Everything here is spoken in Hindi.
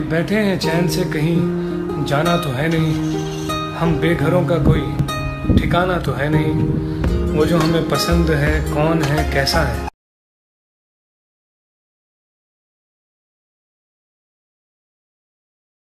बैठे हैं चैन से कहीं, जाना तो है नहीं। हम बेघरों का कोई ठिकाना तो है नहीं। वो जो हमें पसंद है, कौन है, कैसा है?